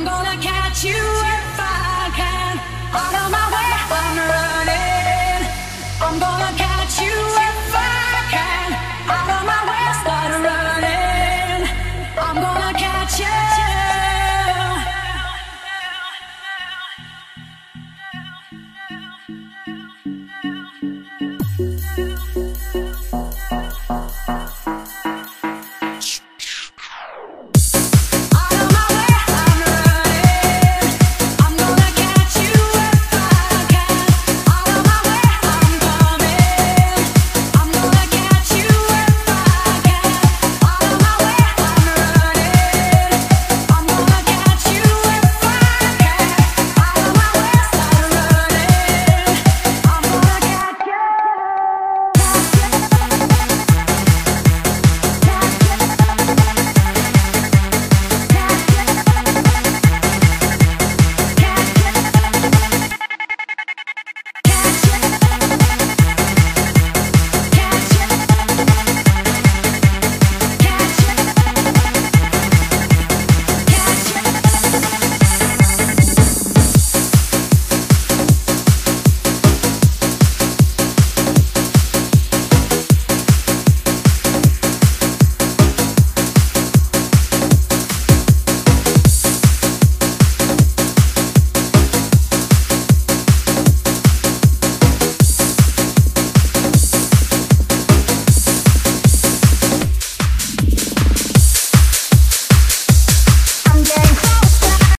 I'm gonna catch you.